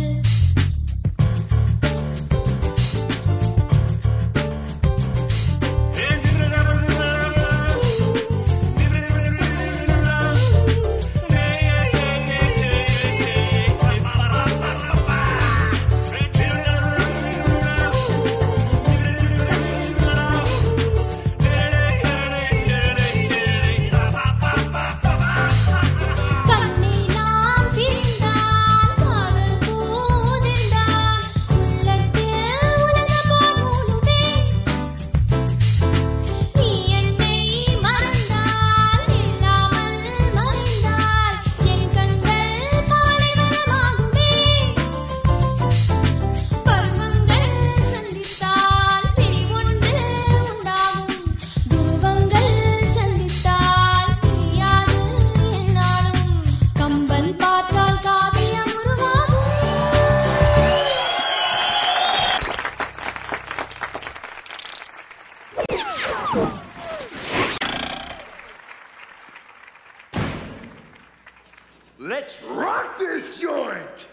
watches. Let's rock this joint!